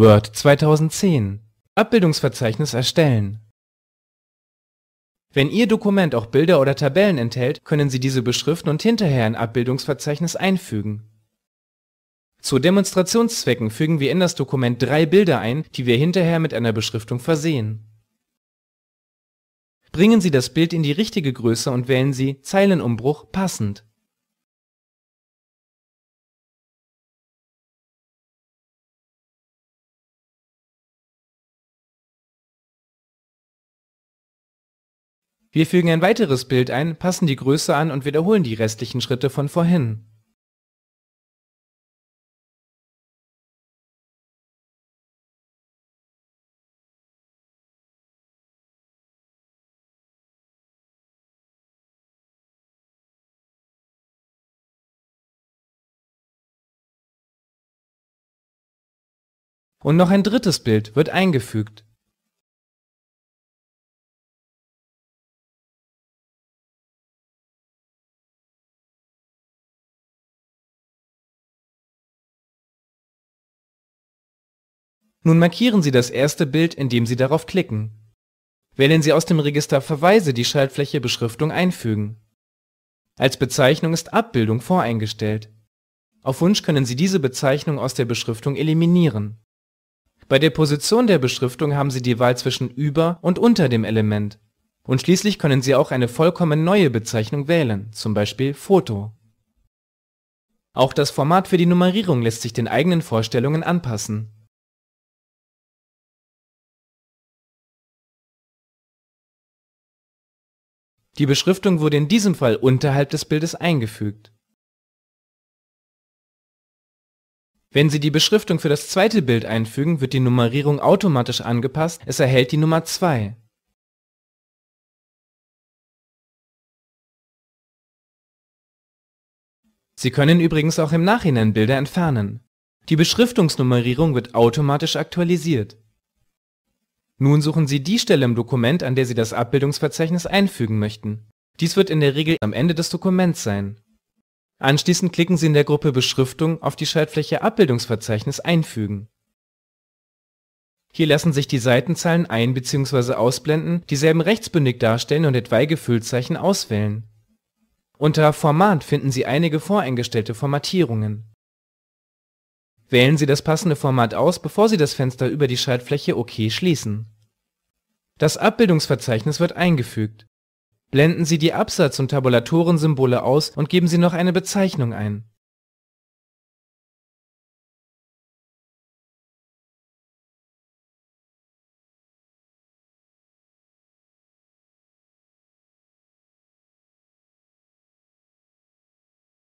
Word 2010 Abbildungsverzeichnis erstellen Wenn Ihr Dokument auch Bilder oder Tabellen enthält, können Sie diese beschriften und hinterher in Abbildungsverzeichnis einfügen. Zu Demonstrationszwecken fügen wir in das Dokument drei Bilder ein, die wir hinterher mit einer Beschriftung versehen. Bringen Sie das Bild in die richtige Größe und wählen Sie Zeilenumbruch passend Wir fügen ein weiteres Bild ein, passen die Größe an und wiederholen die restlichen Schritte von vorhin. Und noch ein drittes Bild wird eingefügt Nun markieren Sie das erste Bild, indem Sie darauf klicken. Wählen Sie aus dem Register Verweise die Schaltfläche Beschriftung einfügen. Als Bezeichnung ist Abbildung voreingestellt. Auf Wunsch können Sie diese Bezeichnung aus der Beschriftung eliminieren. Bei der Position der Beschriftung haben Sie die Wahl zwischen über und unter dem Element. Und schließlich können Sie auch eine vollkommen neue Bezeichnung wählen, zum Beispiel Foto. Auch das Format für die Nummerierung lässt sich den eigenen Vorstellungen anpassen Die Beschriftung wurde in diesem Fall unterhalb des Bildes eingefügt. Wenn Sie die Beschriftung für das zweite Bild einfügen, wird die Nummerierung automatisch angepasst, es erhält die Nummer 2. Sie können übrigens auch im Nachhinein Bilder entfernen. Die Beschriftungsnummerierung wird automatisch aktualisiert nun suchen Sie die Stelle im Dokument, an der Sie das Abbildungsverzeichnis einfügen möchten. Dies wird in der Regel am Ende des Dokuments sein. Anschließend klicken Sie in der Gruppe Beschriftung auf die Schaltfläche Abbildungsverzeichnis einfügen. Hier lassen sich die Seitenzahlen ein bzw. ausblenden, dieselben rechtsbündig darstellen und etwaige Füllzeichen auswählen. Unter Format finden Sie einige voreingestellte Formatierungen. Wählen Sie das passende Format aus, bevor Sie das Fenster über die Schaltfläche OK schließen. Das Abbildungsverzeichnis wird eingefügt. Blenden Sie die Absatz- und Tabulatorensymbole aus und geben Sie noch eine Bezeichnung ein